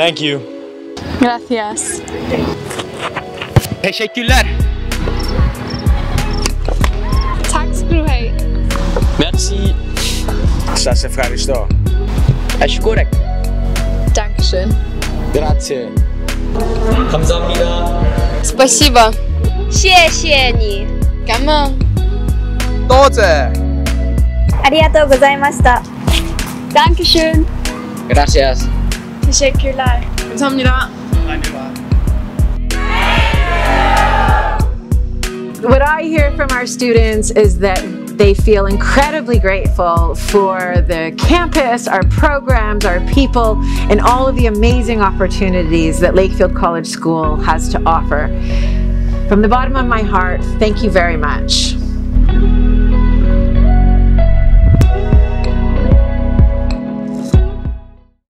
Thank you. Gracias. Teşekkürler. Taksgruhey. Merci. Σας ευχαριστώ. Ashkurek. Dankeschön. Grazie. Kamsamida. Спасибо. 谢谢你。感恩。多谢。ありがとうございました。Dankeschön. Gracias. Teşekkürler. Hocam What I hear from our students is that they feel incredibly grateful for the campus, our programs, our people, and all of the amazing opportunities that Lakefield College School has to offer. From the bottom of my heart, thank you very much.